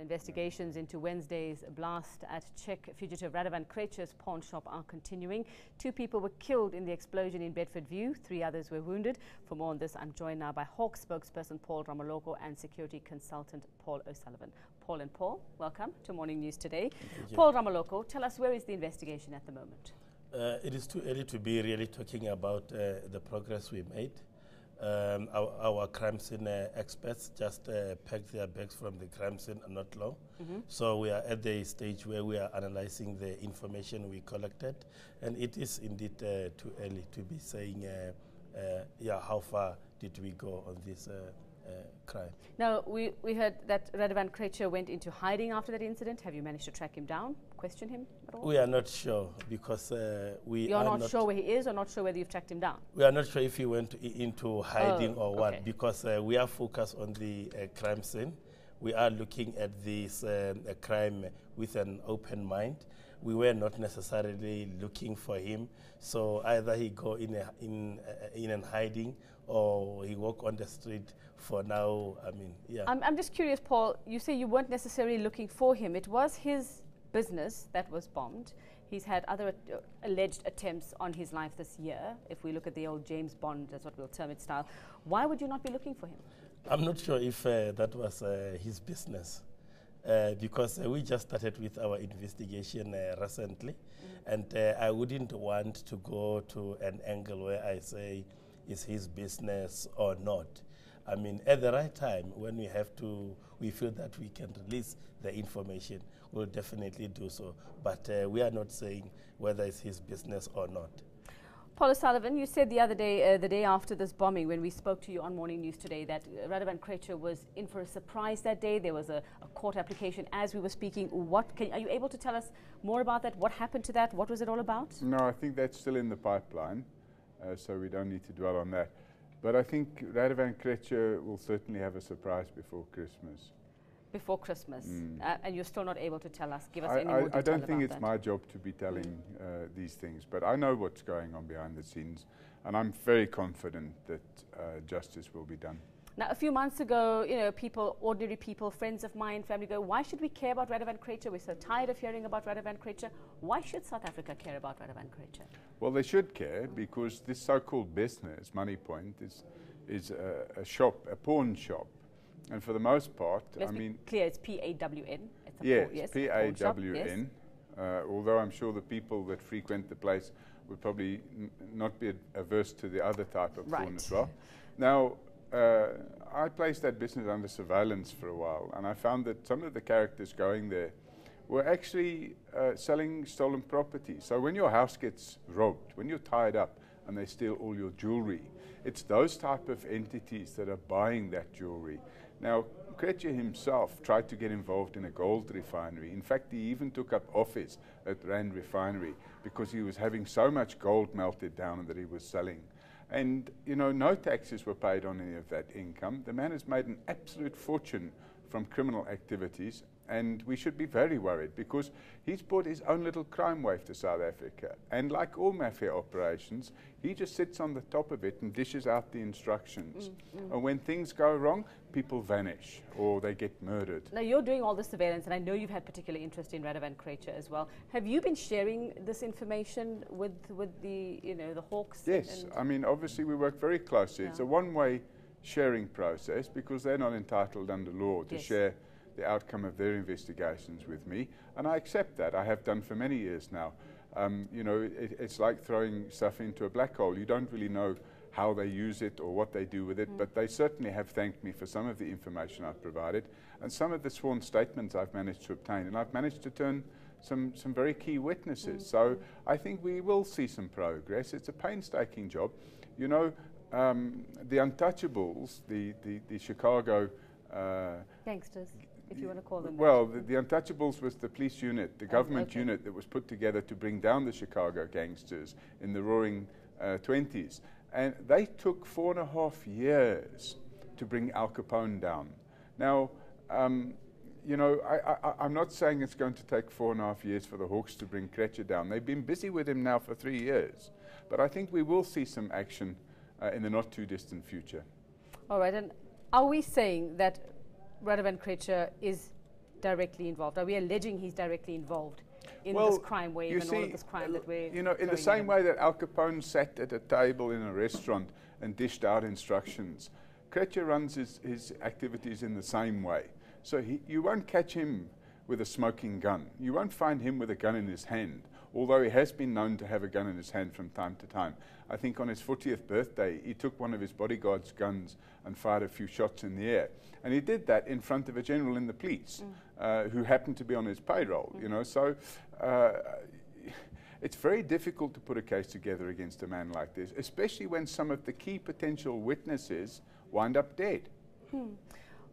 Investigations into Wednesday's blast at Czech fugitive Radovan Krejcir's pawn shop are continuing. Two people were killed in the explosion in Bedfordview. Three others were wounded. For more on this, I'm joined now by Hawk spokesperson Paul Ramaloko and security consultant Paul O'Sullivan. Paul and Paul, welcome to Morning News today. Paul Ramaloko, tell us where is the investigation at the moment? Uh, it is too early to be really talking about uh, the progress we made. Um, our, our, crime scene uh, experts just uh, packed their bags from the crime scene not long. Mm -hmm. So we are at the stage where we are analyzing the information we collected, and it is indeed uh, too early to be saying, uh, uh, yeah, how far did we go on this uh, crime. Now, we, we heard that Radovan Krejcir went into hiding after that incident. Have you managed to track him down, question him at all? We are not sure because uh, we You're not, not, sure where he is or not sure whether you've tracked him down? We are not sure if he went into hiding oh, or what okay. because uh, we are focused on the uh, crime scene. We are looking at this um, crime with an open mind we were not necessarily looking for him. So either he go in a, in uh, in an hiding or he walk on the street. For now, I mean, yeah. I'm I'm just curious, Paul. You say you weren't necessarily looking for him. It was his business that was bombed. He's had other uh, alleged attempts on his life this year. If we look at the old James Bond, that's what we'll term it style. Why would you not be looking for him? I'm not sure if uh, that was uh, his business. Uh, because uh, we just started with our investigation uh, recently, mm. and uh, I wouldn't want to go to an angle where I say, is his business or not? I mean, at the right time, when we have to, we feel that we can release the information, we'll definitely do so. But uh, we are not saying whether it's his business or not. Paul O'Sullivan, you said the other day, uh, the day after this bombing, when we spoke to you on Morning News today, that Radovan Krejcir was in for a surprise that day. There was a, a court application as we were speaking. What can, are you able to tell us more about that? What happened to that? What was it all about? No, I think that's still in the pipeline, uh, so we don't need to dwell on that. But I think Radovan Krejcir will certainly have a surprise before Christmas before Christmas, mm. uh, and you're still not able to tell us, give us I, any more detail I don't think it's that. my job to be telling uh, these things, but I know what's going on behind the scenes, and I'm very confident that uh, justice will be done. Now, a few months ago, you know, people, ordinary people, friends of mine, family go, why should we care about Radovan Krejcir? We're so tired of hearing about Radovan Krejcir. Why should South Africa care about Radovan Krejcir? Well, they should care because this so-called business, Moneypoint, is, is a, a shop, a pawn shop, and for the most part, Let's I mean, clear. It's P A W N. Yes, yes, P A W N. Uh, although I'm sure the people that frequent the place would probably not be averse to the other type of right. as well. Now, uh, I placed that business under surveillance for a while, and I found that some of the characters going there were actually uh, selling stolen property. So when your house gets robbed, when you're tied up and they steal all your jewelry, it's those type of entities that are buying that jewelry. Now, Krejcir himself tried to get involved in a gold refinery. In fact, he even took up office at Rand Refinery because he was having so much gold melted down that he was selling. And, you know, no taxes were paid on any of that income. The man has made an absolute fortune from criminal activities and we should be very worried because he's brought his own little crime wave to South Africa. And like all mafia operations, he just sits on the top of it and dishes out the instructions. Mm, mm. And when things go wrong, people vanish or they get murdered. Now, you're doing all the surveillance, and I know you've had particular interest in Radovan Krejcir as well. Have you been sharing this information with, with the, you know, the Hawks? Yes. I mean, obviously, we work very closely. Yeah. It's a one-way sharing process because they're not entitled under law to yes. share the outcome of their investigations with me, and I accept that. I have done for many years now. Um, you know, it, it's like throwing stuff into a black hole. You don't really know how they use it or what they do with it, mm. but they certainly have thanked me for some of the information I've provided and some of the sworn statements I've managed to obtain. And I've managed to turn some, some very key witnesses. Mm. So I think we will see some progress. It's a painstaking job. You know, um, the Untouchables, the, the, the Chicago uh, gangsters if you want to call them Well, the, the, Untouchables was the police unit, the oh, government okay. unit that was put together to bring down the Chicago gangsters in the roaring uh, 20s. And they took four and a half years to bring Al Capone down. Now, um, you know, I, am not saying it's going to take four and a half years for the Hawks to bring Krejcir down. They've been busy with him now for three years. But I think we will see some action uh, in the not too distant future. All right. And are we saying that Radovan Krejcir is directly involved? Are we alleging he's directly involved in well, this crime wave and see, all of this crime that we're You know, in the same way that Al Capone sat at a table in a restaurant and dished out instructions, Krejcir runs his, his activities in the same way. So he, you won't catch him with a smoking gun. You won't find him with a gun in his hand, although he has been known to have a gun in his hand from time to time. I think on his 40th birthday, he took one of his bodyguard's guns and fired a few shots in the air. And he did that in front of a general in the police mm. uh, who happened to be on his payroll, mm. you know. So uh, it's very difficult to put a case together against a man like this, especially when some of the key potential witnesses wind up dead. Hmm.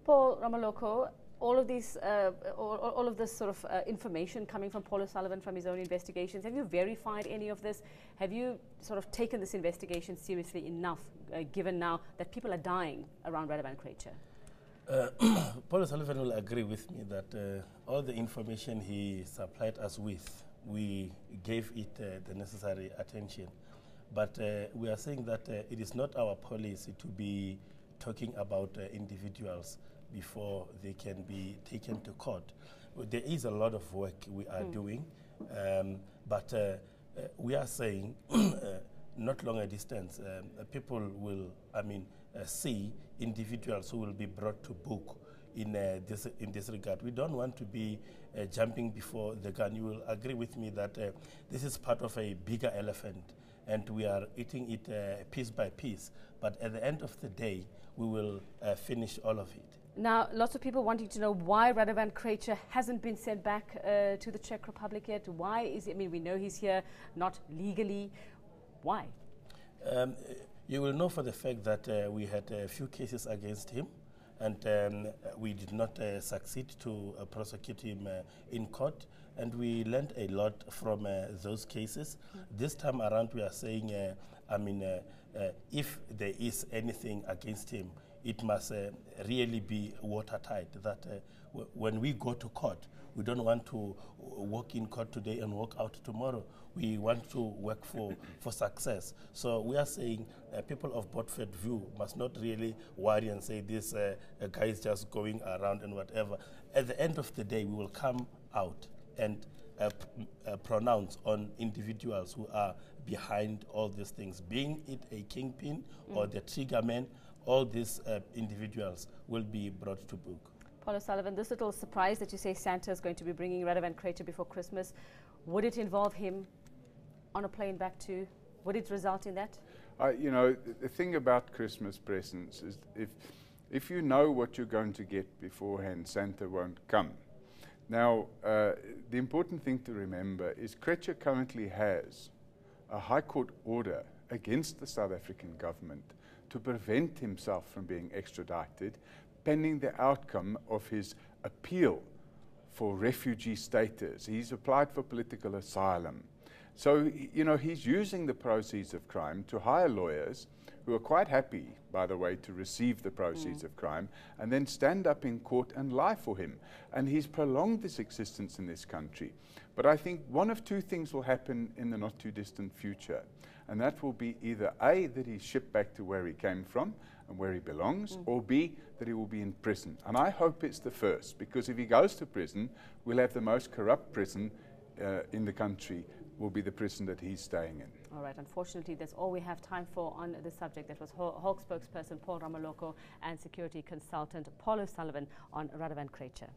Paul Ramaloko, all of these, uh, all, all, of this sort of uh, information coming from Paul O'Sullivan from his own investigations, have you verified any of this? Have you sort of taken this investigation seriously enough, uh, given now that people are dying around Radovan Krejcir? Uh, Paul O'Sullivan will agree with me that uh, all the information he supplied us with, we gave it uh, the necessary attention. But we are saying that it is not our policy to be talking about individuals before they can be taken to court. There is a lot of work we are mm. doing, um, but uh, uh, we are saying uh, not long a distance, um, people will, I mean, uh, see individuals who will be brought to book in uh, this in this regard. We don't want to be uh, jumping before the gun. You will agree with me that uh, this is part of a bigger elephant, and we are eating it uh, piece by piece. But at the end of the day, we will finish all of it. Now, lots of people wanting to know why Radovan Krejcir hasn't been sent back uh, to the Czech Republic yet. Why is it? I mean, we know he's here, not legally. Why? Um, you will know for the fact that uh, we had a few cases against him, and um, we did not uh, succeed to uh, prosecute him uh, in court. And we learned a lot from uh, those cases. Mm. This time around, we are saying, I mean, if there is anything against him, it must uh, really be watertight. That uh, when we go to court, we don't want to walk in court today and walk out tomorrow. We want to work for, for success. So we are saying uh, people of Bedfordview must not really worry and say this uh, guy is just going around and whatever. At the end of the day, we will come out and uh, uh, pronounce on individuals who are behind all these things, being it a kingpin mm. or the triggerman all these uh, individuals will be brought to book. Paul O'Sullivan, this little surprise that you say Santa is going to be bringing Radovan Krejcir before Christmas, would it involve him on a plane back to, would it result in that? Uh, you know, the thing about Christmas presents is if, if you know what you're going to get beforehand, Santa won't come. Now, uh, the important thing to remember is Krejcir currently has a High Court order against the South African government to prevent himself from being extradited pending the outcome of his appeal for refugee status. He's applied for political asylum. So, you know, he's using the proceeds of crime to hire lawyers who are quite happy, by the way, to receive the proceeds mm. of crime and then stand up in court and lie for him. And he's prolonged this existence in this country. But I think one of two things will happen in the not too distant future and that will be either A, that he's shipped back to where he came from and where he belongs, mm. or B, that he will be in prison. And I hope it's the first, because if he goes to prison, we'll have the most corrupt prison uh, in the country, will be the prison that he's staying in. All right, unfortunately, that's all we have time for on the subject. That was Hawk spokesperson Paul Ramaloko and security consultant Paul O'Sullivan on Radovan Krejcir.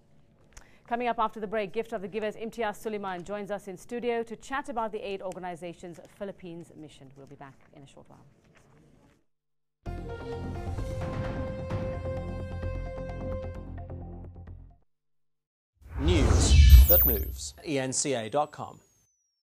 Coming up after the break, Gift of the Givers Imtiaz Sooliman joins us in studio to chat about the aid organization's Philippines mission. We'll be back in a short while. News that moves. ENCA.com.